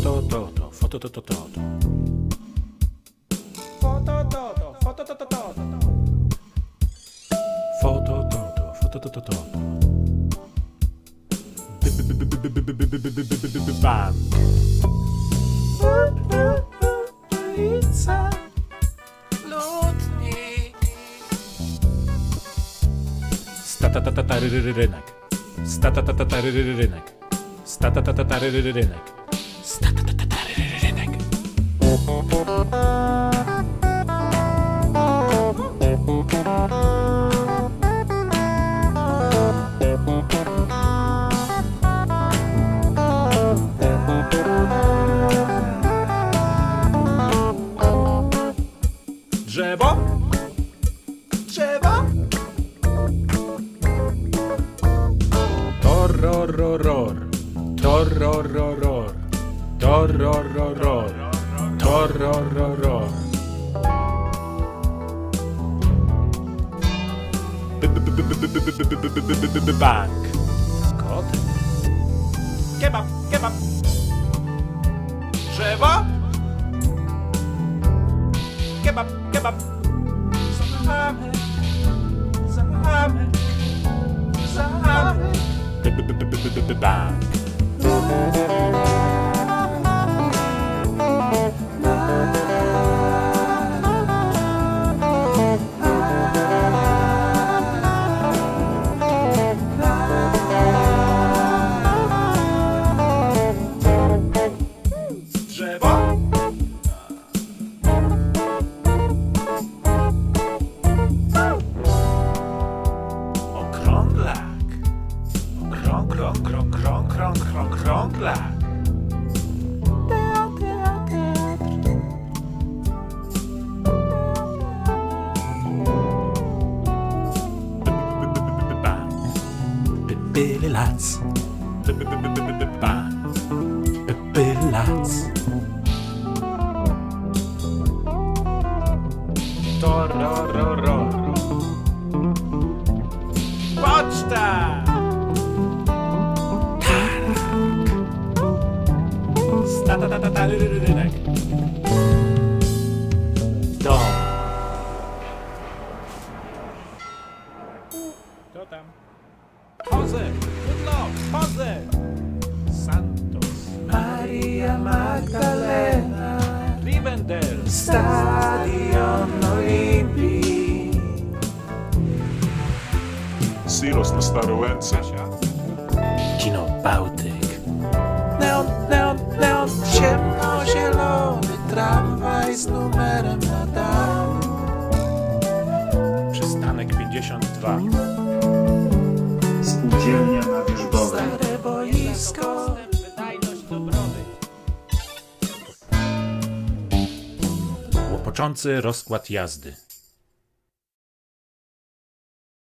Foto, to, to, foto, to, to, to, to. Foto, to, to, foto, to, to, to, to. Foto, to, to, foto, to, to, to, to. Bam. Ulica lutni. Statatataryryrynek. Statatataryryrynek. Statatataryryrynek. Statatatatary-ry-ry-rynek. Drzewo? Drzewo. Torororor. Torororor. Bank. Kot? Kebab, kebab. Drzewo? Kebab, kebab. Zamek, zamek, zamek. Bank. grand, grand, grand klaar. Pepelelaats. Pepelelaats. Tororororo. Podsta! Dumb. Totem. Pause! Good luck! Pause! Santos. Maria Magdalena. Rivendell. Stadion Olimpi. Silos na starołęce. 52. Spółdzielnia na Wierzbowej. Stare boisko. Łopoczący rozkład jazdy.